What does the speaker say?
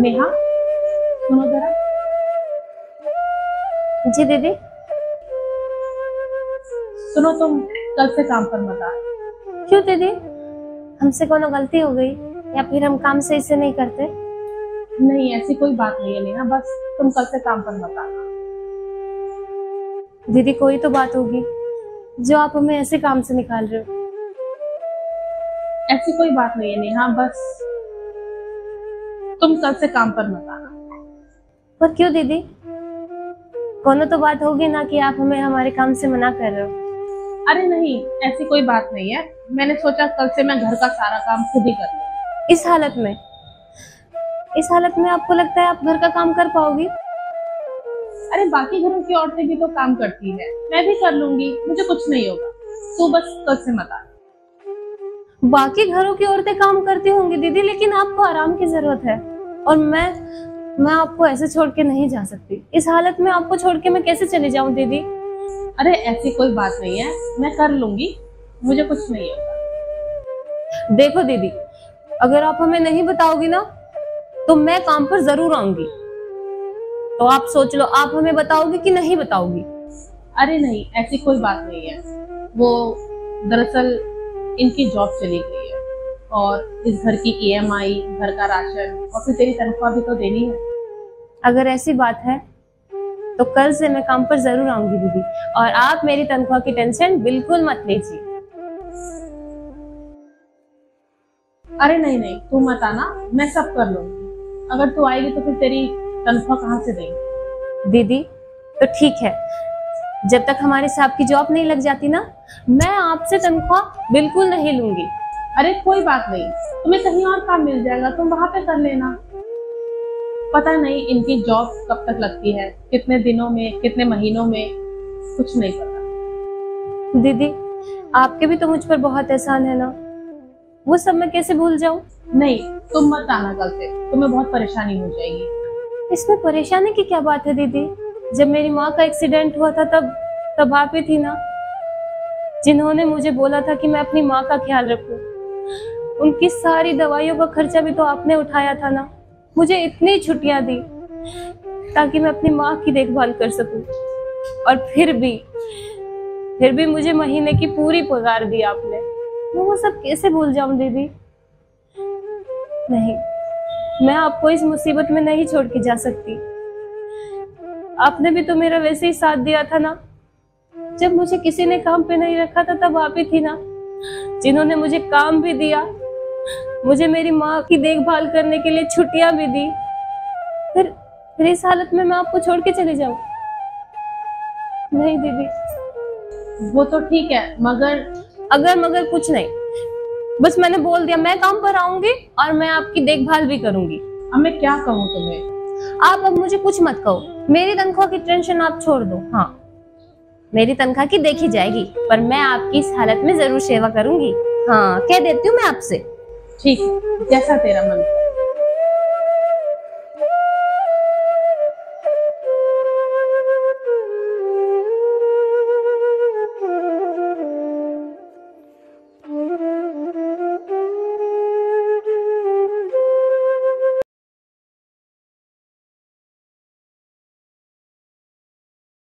सुनो जरा। जी दीदी। सुनो, तुम कल से काम पर मत आ क्यों दीदी? हमसे कोनो गलती हो गई, या फिर हम काम सही से नहीं करते? नहीं, ऐसी कोई बात नहीं है नेहा, बस तुम कल से काम पर मत आना। दीदी, कोई तो बात होगी, जो आप हमें ऐसे काम से निकाल रहे हो। ऐसी कोई बात नहीं है नेहा, बस तुम कल से काम पर मत आना। पर क्यों दीदी? कोनो तो बात होगी ना कि आप हमें हमारे काम से मना कर रहे हो। अरे नहीं ऐसी कोई बात नहीं है। मैंने सोचा कल से मैं घर का सारा काम खुद ही कर लूँ। इस हालत में? इस हालत में आपको लगता है आप घर का काम कर पाओगी? अरे बाकी घरों की औरतें भी तो काम करती है। मैं भी कर लूँगी मुझे कुछ नहीं होगा। तू बस कल से मत आ। बाकी घरों की औरतें काम करती होंगी दीदी लेकिन आपको आराम की ज़रूरत है। और मैं मैं आपको ऐसे छोड़ के नहीं जा सकती। इस हालत में आपको छोड़ के मैं कैसे चली जाऊँ दीदी? अरे ऐसी कोई बात नहीं है। मैं कर लूँगी। मुझे कुछ नहीं होगा। देखो दीदी अगर आप हमें नहीं बताओगी ना तो मैं काम पर ज़रूर आऊँगी। तो आप सोच लो आप हमें बताओगी कि नहीं बताओगी? अरे नहीं ऐसी कोई बात नहीं है। वो दरअसल इनकी जॉब चली गई। और इस घर की ईएमआई घर का राशन और फिर तेरी तनख्वाह भी तो देनी है। अगर ऐसी बात है तो कल से मैं काम पर ज़रूर आऊँगी दीदी और आप मेरी तनख्वाह की टेंशन बिल्कुल मत लीजिए। अरे नहीं नहीं तू मत आना मैं सब कर लूँगी। अगर तू आएगी तो फिर तेरी तनख्वाह कहाँ से देंगे? दीदी तो ठीक है जब तक हमारे साहब की जॉब नहीं लग जाती ना मैं आपसे तनख्वाह बिल्कुल नहीं लूँगी। अरे कोई बात नहीं तुम्हें कहीं और काम मिल जाएगा तुम वहाँ पे कर लेना। पता नहीं इनकी जॉब कब तक लगती है कितने दिनों में कितने महीनों में कुछ नहीं पता। दीदी आपके भी तो मुझ पर बहुत एहसान है ना? वो सब मैं कैसे भूल जाऊँ? नहीं तुम मत आना कल से तुम्हें बहुत परेशानी हो जाएगी। इसमें परेशानी की क्या बात है दीदी? जब मेरी माँ का एक्सीडेंट हुआ था तब तब आप ही थी ना? जिन्होंने मुझे बोला था कि मैं अपनी माँ का ख्याल रखूँ। उनकी सारी दवाइयों का खर्चा भी तो आपने उठाया था ना। मुझे इतनी छुट्टियाँ दी ताकि मैं अपनी माँ की देखभाल कर सकूँ। और फिर भी फिर भी मुझे महीने की पूरी पगार दी आपने। मैं वो सब कैसे भूल जाऊँ दीदी? नहीं, मैं आपको इस मुसीबत में नहीं छोड़ के जा सकती। आपने भी तो मेरा वैसे ही साथ दिया था ना। जब मुझे किसी ने काम पे नहीं रखा था, तब आप ही थी ना। जिन्होंने मुझे काम भी दिया मुझे मेरी माँ की देखभाल करने के लिए छुट्टियाँ भी दी। फिर फिर इस हालत में मैं आपको छोड़ के चली जाऊँ? नहीं दीदी। वो तो ठीक है मगर अगर मगर कुछ नहीं। बस मैंने बोल दिया मैं काम पर आऊँगी और मैं आपकी देखभाल भी करूँगी। अब मैं क्या कहूँ तुम्हें? आप अब मुझे कुछ मत कहो। मेरी तनख्वाह की टेंशन आप छोड़ दो। हाँ। मेरी तनख्वाह की देखी जाएगी, पर मैं आपकी इस हालत में ज़रूर सेवा करूँगी। हाँ कह देती हूँ मैं आपसे। ठीक, जैसा तेरा मन।